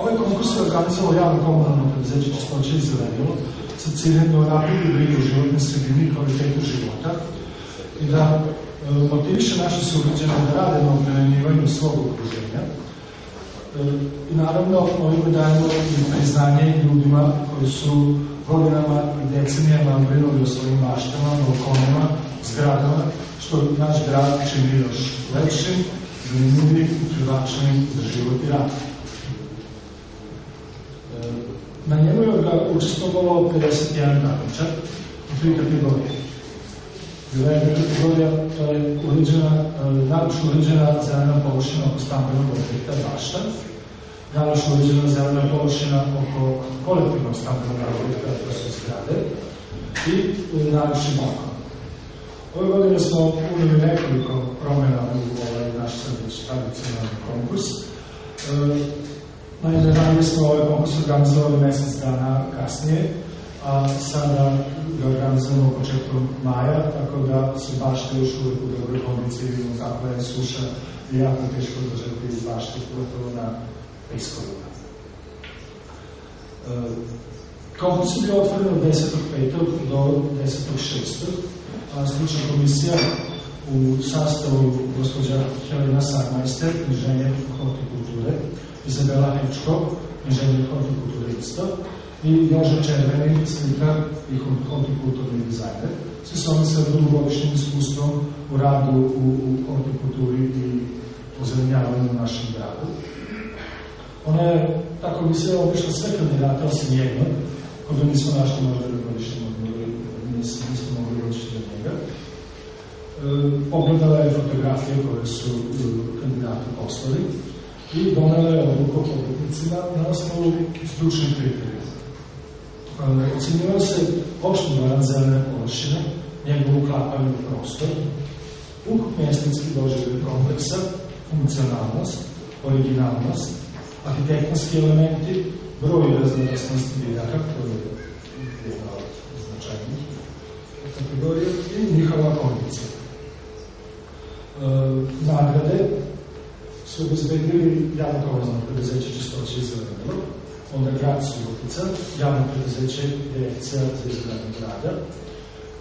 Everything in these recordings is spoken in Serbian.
Ovaj konkurs je organizovao javno komunalno preduzeće Čistoće i Zelenilo sa ciljem da napreduje brigu u životnoj sredini i kvalitetu života i da e, motiviše naše sugrađane da rade na obremenjivanju svog okruženja. E, I naravno, ovime dajemo i priznanje ljudima koji su godinama i decenijama brinuli o svojim maštama, balkonima, zgradama, što naš grad čini još lepšim, zanimljivim i privlačnim za život i rad. Na njemu je učestvovalo 51 takmičar u tri kategorije. Bila je kategorija to je uređena, naročno uređena zelena površina oko stambenog objekta bašta, naročno uređena zelena površina oko kolektivnog stambenog objekta, to su zgrade, i naročni balkon. Ove godine smo uveli nekoliko promjena u ovaj naš tradicionalni konkurs. Naime, ranije smo ovaj konkurs organizovali mesec dana kasnije, a sada ga organizujemo u početku maja, tako da su bašte još uvijek u dobroj kondiciji, vidimo kako je suša i jako teško držati iz bašte, pogotovo na iskorima. E, konkurs je bio otvoren od 10.5. do 10.6. a stručna komisija u sastavu gospođa Helena Sarmajster, inženjer hortikulture, Izabela Hečko, inženjer hortikulturista, i Joža Červeni, slikar i hortikulturni dizajner. Svi su oni sa dugogodišnjim iskustvom u radu u, u hortikulturi i ozelenjavanju u našem gradu. Ona je, tako bi se obišla sve kandidate, osim jednog, koga nismo našli možda da godišnjem odboru, nismo, nismo mogli doći do njega. E, pogledala je fotografije koje su kandidati poslali i donela je odluku o pobednicima na osnovu stručnih kriterija. Ocenjivao se opšti dojam zelene površine, njegov uklapanje u prostor, ukupni estetski doživljaj kompleksa, funkcionalnost, originalnost, arhitektonski elementi, broj raznovrsnosti biljaka, to je jedna od značajnih kategorija, i njihova kondicija. E, nagrade su obezbedili javno komunalno preduzeće čistoće i zelenilo, onda grad Subotica, javno preduzeće direkcija za izgradnju grada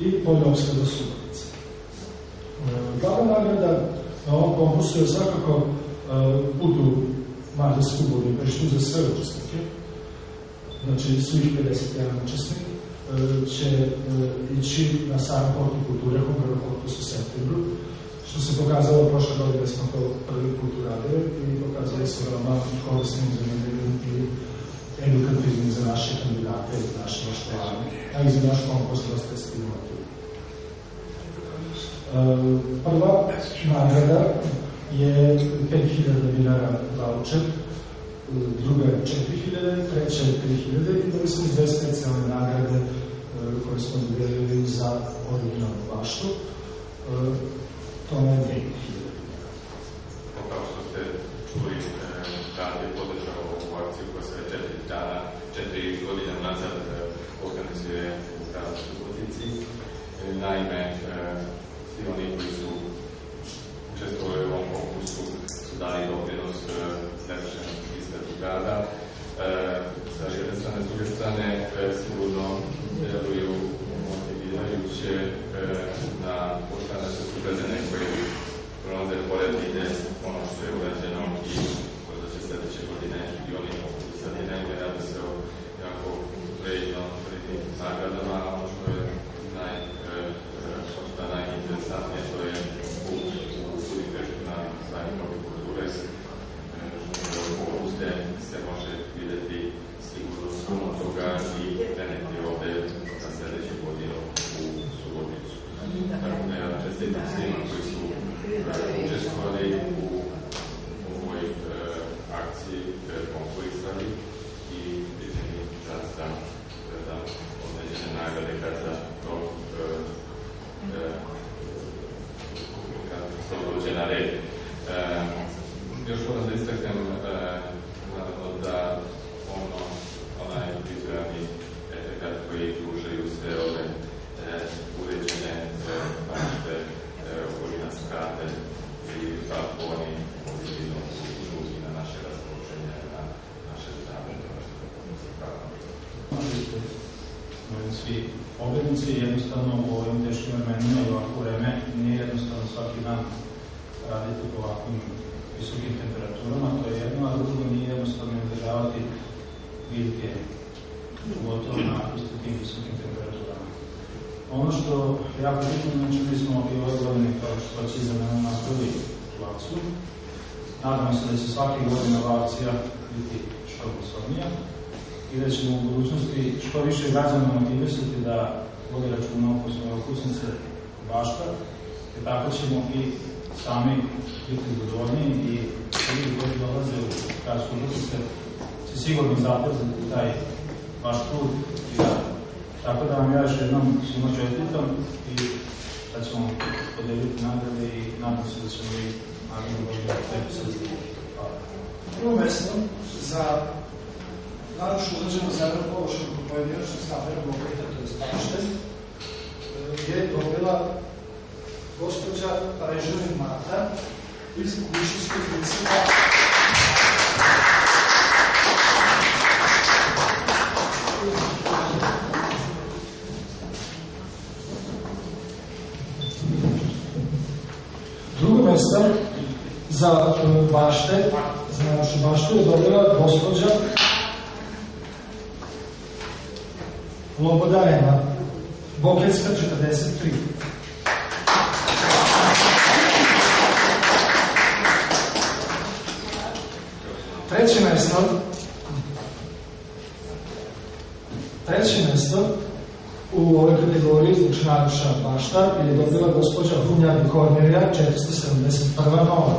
i vodoopskrba Subotica. E, glavna nagrada na ovom konkursu je svakako e, budu mali skubovi preštu za sve učesnike, znači svih 51 učesnik, će ići na sam hortikulture, Hungarokorpus u septembru, što se pokazalo prošle godine smo to prvi put uradili i pokazali se veoma korisnim, zanimljivim i edukativnim za naše kandidate i naše maštovanje, a i za naš konkurs dosta je stimulativno. Prva nagrada je 5000 dinara voucher, druga je 4000, treća je 3000 i dobili smo dve specijalne nagrade koje smo dobili za originalnu baštu. To je 2000. Kao što ste čuli, grad je podržao ovu akciju koja se četiri dana, četiri godine nazad organizuje u gradu Subotici. Naime, svi oni koji su učestvovali u ovom konkursu su dali doprinos lepšem izgledu grada. Sa jedne strane, s druge strane, sigurno deluju motivirajuće na ostane se sugrađane koji prolaze pored ide ono što je urađeno i možda će sledeće godine i oni mogu da sad i negde rade se o jako vredno vrednim nagradama, ono što je naj, možda najinteresantnije, to je put u Budimpeštu na sajmu nove kulture, gde se može videti sigurno puno toga i preneti ovde na sledeću godinu u Suboticu. Tako da ja čestitam svima koji su učestvovali u ovoj akciji, konkurisali i pripremi zaista da određene nagrade kad za to kad to dođe na red. Još moram da istaknem da ono, onaj vizualni efekt koji pružaju sve ove uređene bašte, okolina skrate i balkoni pozitivno učuti na naše raspoloženje, na naše vidite, svi pobednici, jednostavno u ovim teškim vremenima i ovako vreme nije jednostavno svaki dan raditi po ovakvim visokim temperaturama, to je jedno, a drugo nije jednostavno izdržavati biljke, pogotovo na isto tim visokim temperaturama. Ono što jako bitno, znači mi smo i ove godine kao što će za mene tu akciju. Nadamo se da će svake godine ova akcija biti što poslovnija i da ćemo u budućnosti što više građana motivisati da vode računa oko svoje okusnice bašta, jer tako ćemo i sami biti zadovoljni i ljudi koji dolaze u Karsku Žutice će sigurno zapoznati taj vaš trud i da Tako da vam ja još jednom svima čestitam i da ćemo podeliti nagrade i nadam se da ćemo i nagradu godine tebi se Hvala. Prvo mesto za Наравно што лежемо за едно повошно проповедија, што става едно обрите, тоа е спашен, ја е добила господја Парежови Марта из Кулишичка принципа. Друго место за баште, за нашу баште, е добила господја gospođa Lobodajeva, Boketska 43. Treće mesto Treće mesto u ovoj kategoriji znači naruša bašta je dobila gospođa Hunjani Kornelija 471. nova.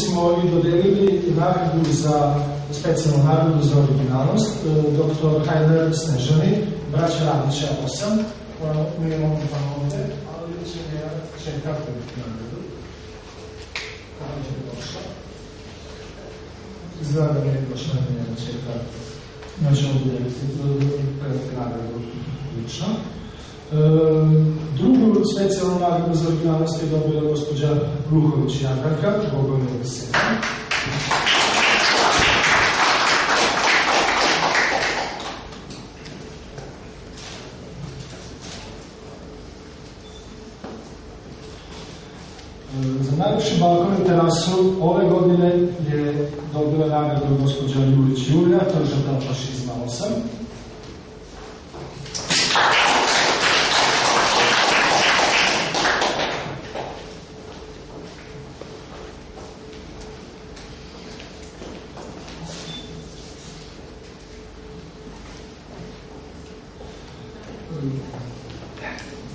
Smo i dodelili nagradu za specijalnu nagradu za originalnost, dr. Hajler Snežani, braća Radića 8, mi imamo pa ovde, ali će ne čeka nagradu. Kako će došla? Izgleda da nije došla na njega čeka. Nećemo udeliti nagradu lično. E, drugu specijalnu nagradu za originalnost je dobila gospođa Ruhović Jadranka, Bogomila 7. Za najviši balkon i terasu ove godine je dobila nagradu gospođa Julić Julija, to je žrtav fašizma 8.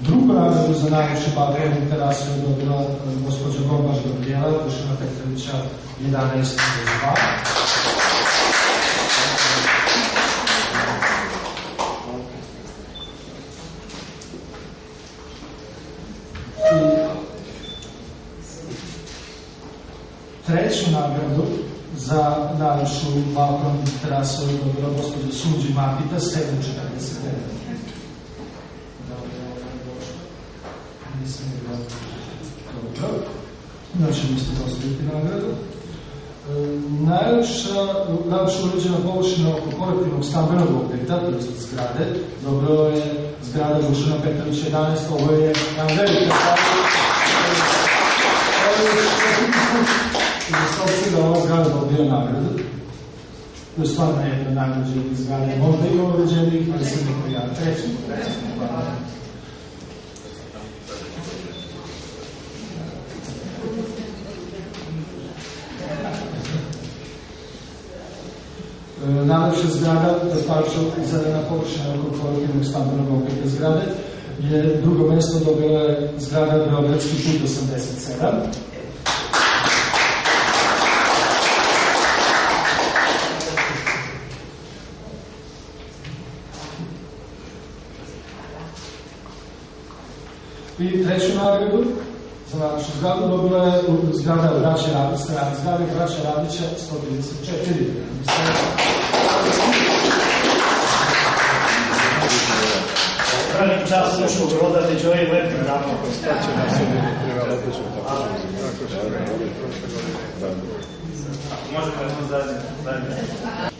Drugu nagradu za balkon i terasu je dobila gospođa Gorbaš Gabriela, Dušana Petrovića 11.22. treću nagradu za najvišu balkon terasu je dobila gospođa Suđi Martita 7.49. Nisam je bilo dobro. Znači, mi ste dostaviti nagradu. E, najlepša, najlepša uređena površina oko kolektivnog stambenog objekta, to je zgrade, dobro je zgrada Dušana Petrovića 11, ovo je jedan velika stavlja. I za sobci da ova zgrada dobija nagradu. To je stvarno jedna najnađenija zgrada. Možda i uređenih, ali sam neko ja treći. Hvala. najlepša zgrada, to je starša zelena površina oko kolektivnog stambenog objekta zgrade, je drugo mesto dobila je zgrada Beogradski put 87. I treću nagradu za našu zgradu dobila je zgrada Braća Radića, zgrada Braća Radića 134. Mislim, čas ušao u broda, među ovim lepim damama. Staće na sebi, treba lepo ću tako. Tako se godine. Možemo jedno zadnje. zadnje.